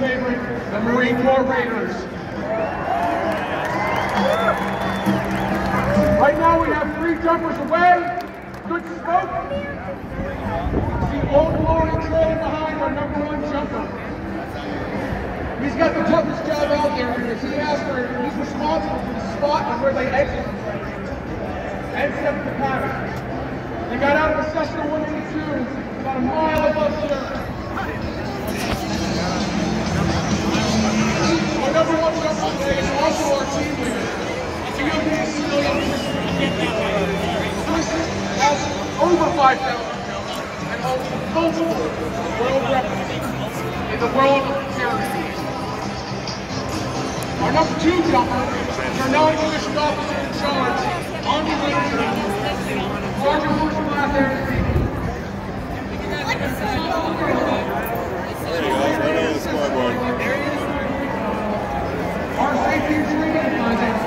favorite, the Marine Corps Raiders. Right now we have three jumpers away. Good smoke. See Old Glory trailing behind our number one jumper. He's got the toughest job out there because he has for he's responsible for the spot and where they exit and set the pattern. They got out of the Cessna 182 about a mile above here. Number one today is also our team leader. Has over 5,000 jumps and holds multiple world records in the world of terrorism. Our number two jumper is our non-commissioned officer in charge, Army Ranger, Sergeant First Class Aaron There you go. Right on the scoreboard. Our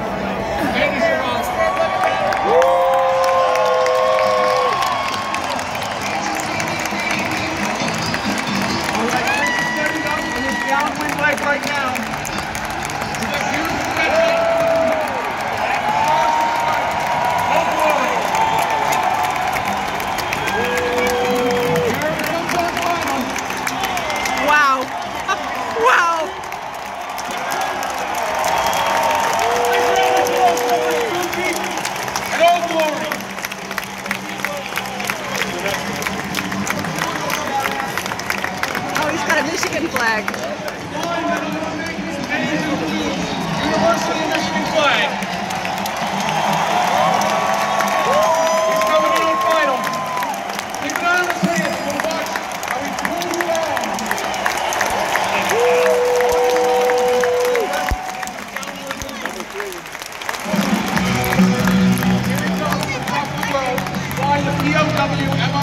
the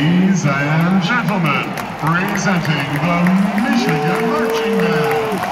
Ladies and gentlemen, presenting the Michigan Marching Band,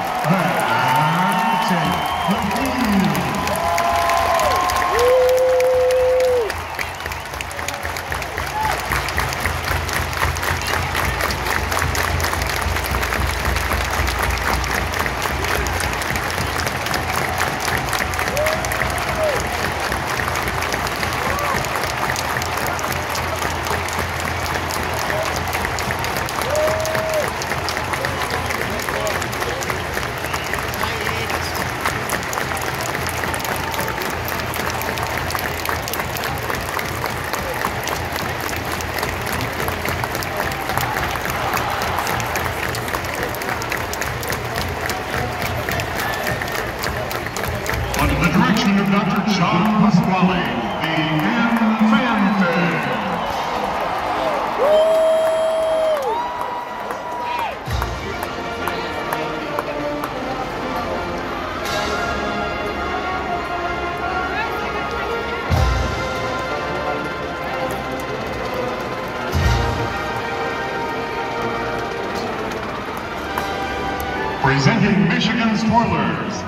Michigan's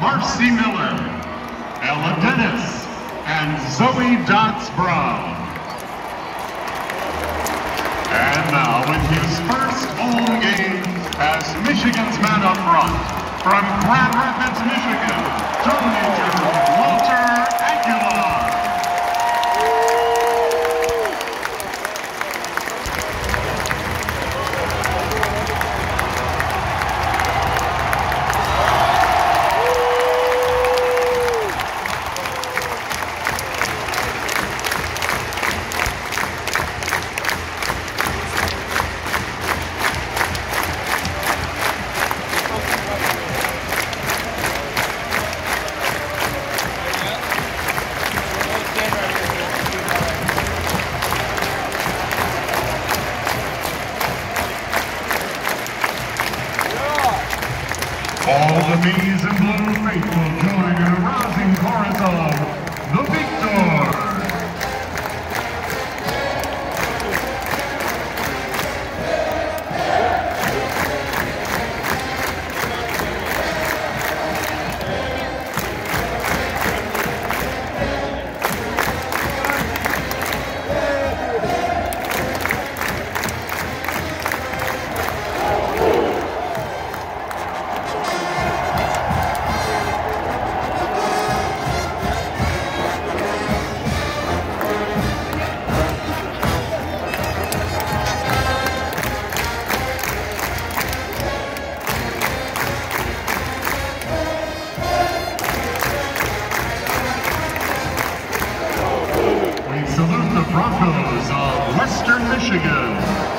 Marcy Miller, Ella Dennis, and Zoe Dotz Brown. And now in his first home game as Michigan's man up front, from Grand Rapids, Michigan, Major Walter salute the Broncos of Western Michigan.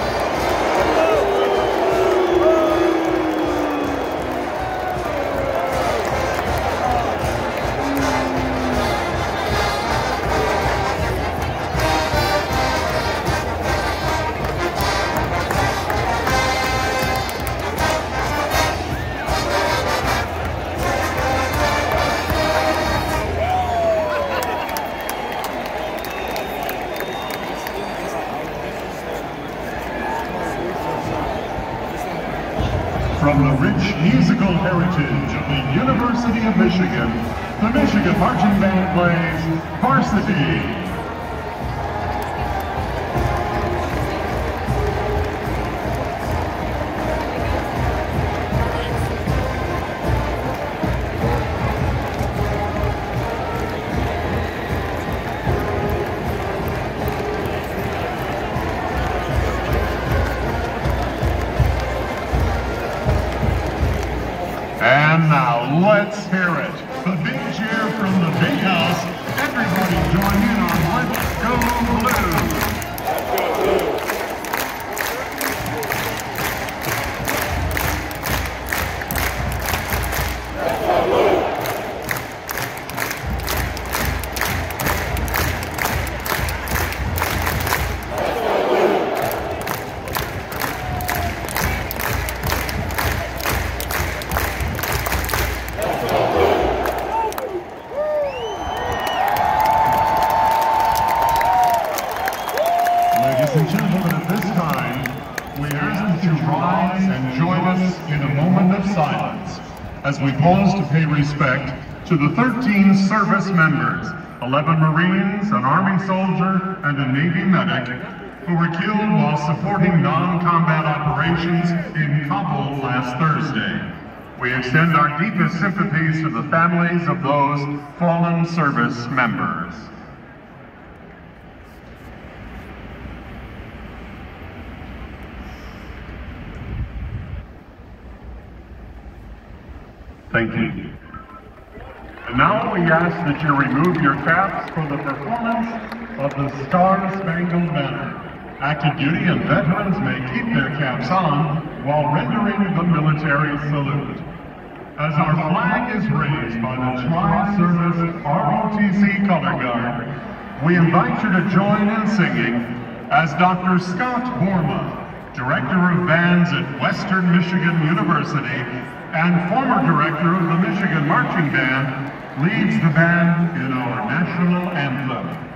The University of Michigan, the Michigan Marching Band plays Varsity. Now let's hear it. Ladies and gentlemen, at this time, we ask you to rise and join us in a moment of silence as we pause to pay respect to the 13 service members, 11 Marines, an Army soldier, and a Navy medic who were killed while supporting non-combat operations in Kabul last Thursday. We extend our deepest sympathies to the families of those fallen service members. Thank you. And now we ask that you remove your caps for the performance of the Star Spangled Banner. Active duty and veterans may keep their caps on while rendering the military salute. As our flag is raised by the Tri-Service ROTC color guard, we invite you to join in singing as Dr. Scott Boerma, Director of Bands at Western Michigan University and former Director of the Michigan Marching Band, leads the band in our national anthem.